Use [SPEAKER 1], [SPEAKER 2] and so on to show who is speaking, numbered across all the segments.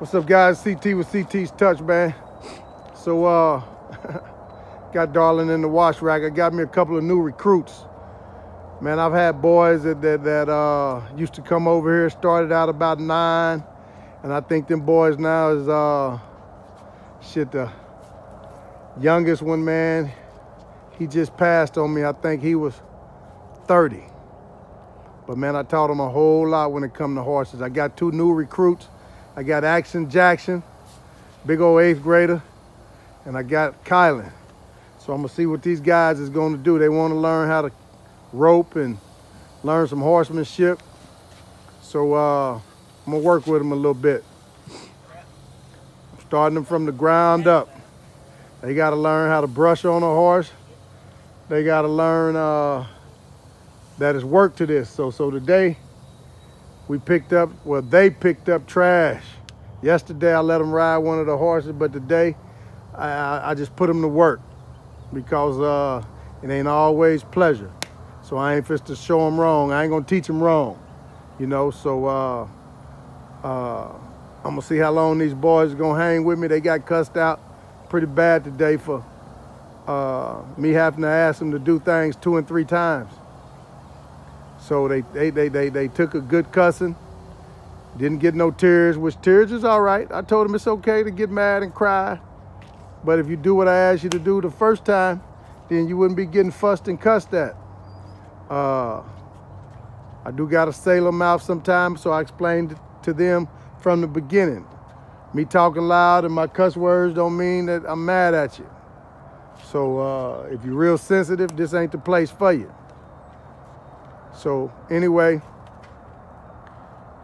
[SPEAKER 1] What's up, guys? CT with CT's Touch, man. So, uh, got Darling in the wash rack. I got me a couple of new recruits. Man, I've had boys that that, that uh, used to come over here, started out about nine, and I think them boys now is uh, shit. The youngest one, man, he just passed on me. I think he was 30. But man, I taught him a whole lot when it come to horses. I got two new recruits. I got Action Jackson, big old eighth grader, and I got Kylan. So I'm gonna see what these guys is gonna do. They wanna learn how to rope and learn some horsemanship. So uh, I'm gonna work with them a little bit. I'm starting them from the ground up. They gotta learn how to brush on a horse. They gotta learn uh, it's work to this. So, so today, we picked up, well, they picked up trash. Yesterday, I let them ride one of the horses, but today, I, I just put them to work because uh, it ain't always pleasure. So I ain't fit to show them wrong. I ain't gonna teach them wrong, you know. So uh, uh, I'm gonna see how long these boys are gonna hang with me. They got cussed out pretty bad today for uh, me having to ask them to do things two and three times. So they, they, they, they, they took a good cussing, didn't get no tears, which tears is all right. I told him it's okay to get mad and cry. But if you do what I asked you to do the first time, then you wouldn't be getting fussed and cussed at. Uh, I do got a sailor mouth sometimes, so I explained to them from the beginning. Me talking loud and my cuss words don't mean that I'm mad at you. So uh, if you're real sensitive, this ain't the place for you. So anyway,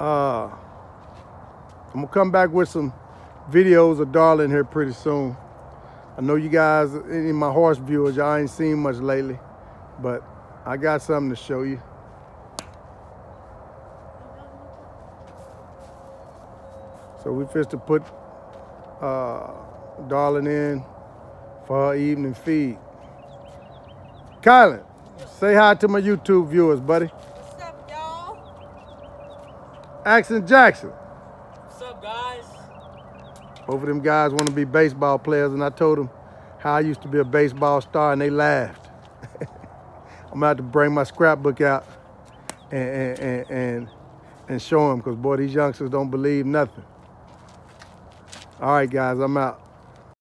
[SPEAKER 1] uh, I'm gonna come back with some videos of Darling here pretty soon. I know you guys, any of my horse viewers, y'all ain't seen much lately, but I got something to show you. So we fist to put uh, Darling in for her evening feed. Kylan, say hi to my YouTube viewers, buddy. Action Jackson.
[SPEAKER 2] What's up, guys?
[SPEAKER 1] Both of them guys want to be baseball players, and I told them how I used to be a baseball star, and they laughed. I'm about to bring my scrapbook out and and and and, and show them, because boy, these youngsters don't believe nothing. All right, guys, I'm out.